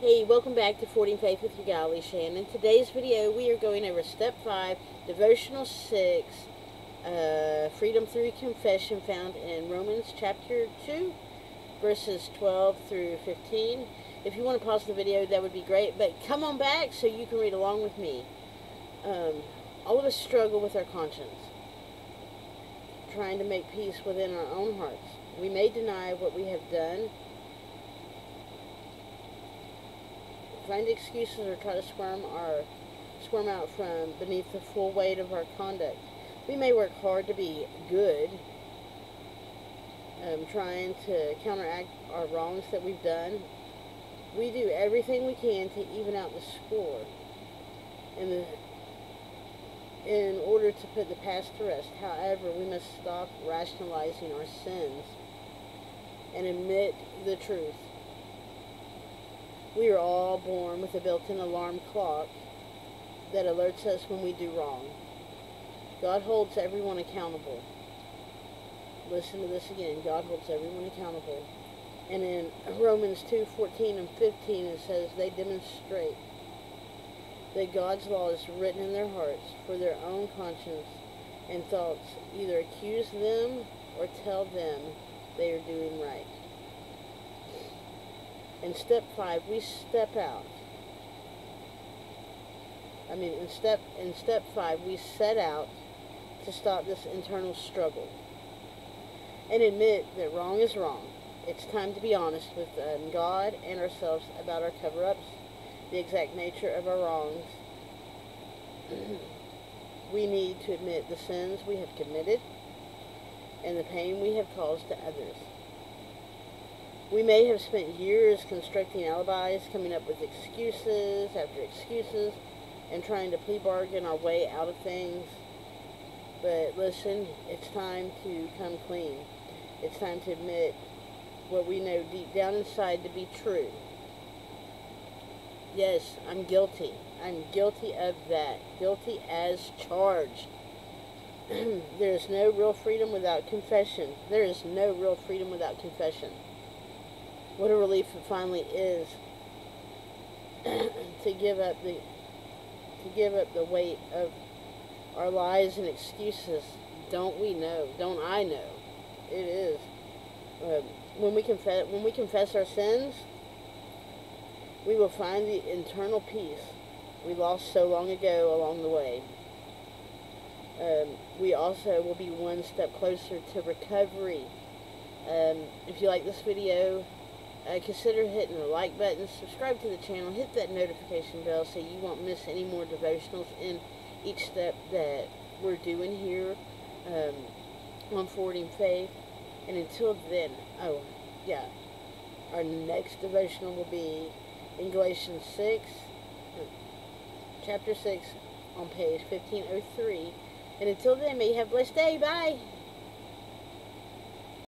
Hey, welcome back to Forwarding Faith with your gal, Shannon. In today's video, we are going over Step 5, Devotional 6, uh, Freedom Through Confession, found in Romans chapter 2, verses 12 through 15. If you want to pause the video, that would be great, but come on back so you can read along with me. Um, all of us struggle with our conscience, trying to make peace within our own hearts. We may deny what we have done find excuses or try to squirm our squirm out from beneath the full weight of our conduct. We may work hard to be good, um, trying to counteract our wrongs that we've done. We do everything we can to even out the score in, the, in order to put the past to rest. However, we must stop rationalizing our sins and admit the truth. We are all born with a built-in alarm clock that alerts us when we do wrong. God holds everyone accountable. Listen to this again. God holds everyone accountable. And in Romans 2, 14 and 15 it says they demonstrate that God's law is written in their hearts for their own conscience and thoughts either accuse them or tell them they are doing right. In step five, we step out. I mean, in step in step five, we set out to stop this internal struggle and admit that wrong is wrong. It's time to be honest with um, God and ourselves about our cover-ups, the exact nature of our wrongs. we need to admit the sins we have committed and the pain we have caused to others. We may have spent years constructing alibis, coming up with excuses after excuses, and trying to plea bargain our way out of things. But listen, it's time to come clean. It's time to admit what we know deep down inside to be true. Yes, I'm guilty. I'm guilty of that. Guilty as charged. there is no real freedom without confession. There is no real freedom without confession what a relief it finally is to give up the to give up the weight of our lies and excuses. Don't we know? Don't I know? It is. Uh, when we confess when we confess our sins, we will find the internal peace we lost so long ago along the way. Um, we also will be one step closer to recovery. Um, if you like this video, uh, consider hitting the like button, subscribe to the channel, hit that notification bell so you won't miss any more devotionals in each step that we're doing here um, on Forwarding Faith. And until then, oh, yeah, our next devotional will be in Galatians 6, chapter 6, on page 1503. And until then, may you have a blessed day. Bye.